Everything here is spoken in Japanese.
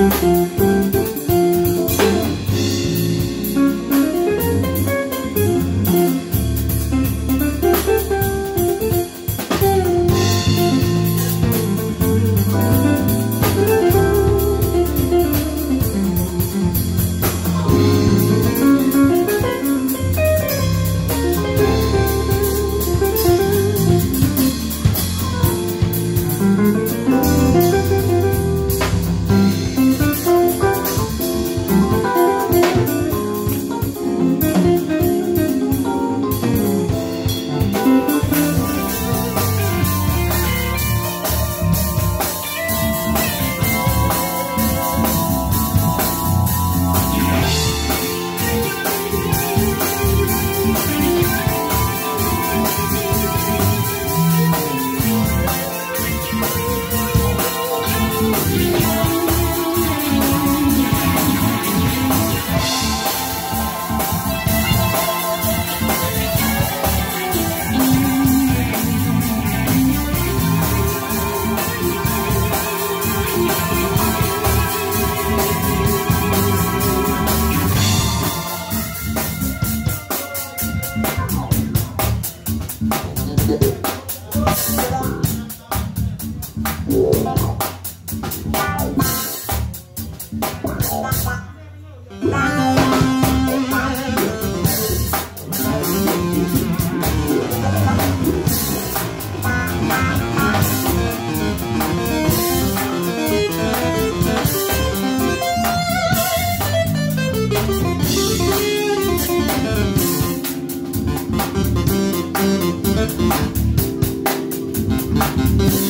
Música Whoa. Música